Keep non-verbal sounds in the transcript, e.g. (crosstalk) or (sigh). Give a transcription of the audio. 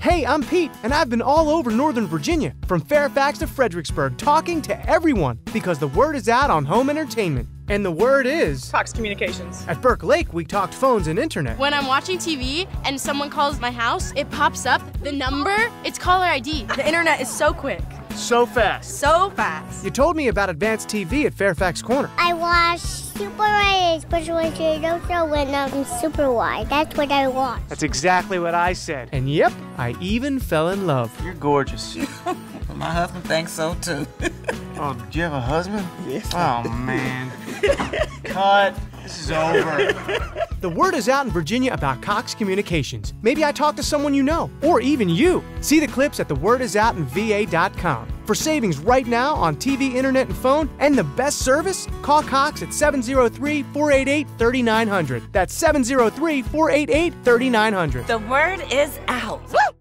Hey, I'm Pete, and I've been all over Northern Virginia, from Fairfax to Fredericksburg, talking to everyone because the word is out on home entertainment. And the word is Cox Communications. At Burke Lake, we talked phones and internet. When I'm watching TV and someone calls my house, it pops up the number. It's caller ID. The internet is so quick. So fast. So fast. You told me about advanced TV at Fairfax Corner. I watch Super Wide, especially when you don't know when I'm super wide. That's what I want. That's exactly what I said. And yep, I even fell in love. You're gorgeous. (laughs) My husband thinks so too. (laughs) oh, do you have a husband? Yes. Oh man. Cut. This is over. (laughs) The word is out in Virginia about Cox Communications. Maybe I talked to someone you know, or even you. See the clips at thewordisoutinva.com. For savings right now on TV, internet, and phone, and the best service, call Cox at 703 488 3900. That's 703 488 3900. The word is out. Woo!